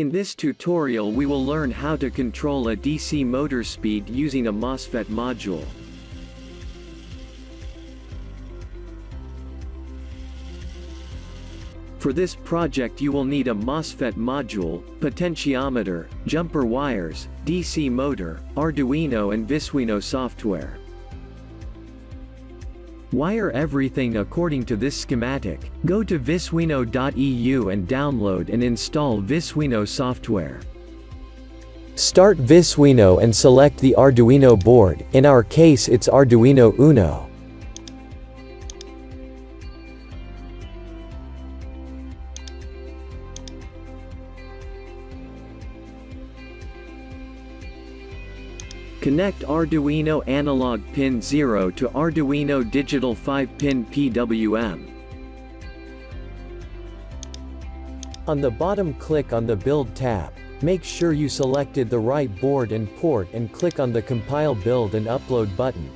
In this tutorial we will learn how to control a DC motor speed using a MOSFET module. For this project you will need a MOSFET module, potentiometer, jumper wires, DC motor, Arduino and Visuino software. Wire everything according to this schematic. Go to visuino.eu and download and install Visuino software. Start Visuino and select the Arduino board, in our case it's Arduino Uno. Connect Arduino analog pin 0 to Arduino digital 5-pin PWM. On the bottom click on the Build tab. Make sure you selected the right board and port and click on the Compile Build and Upload button.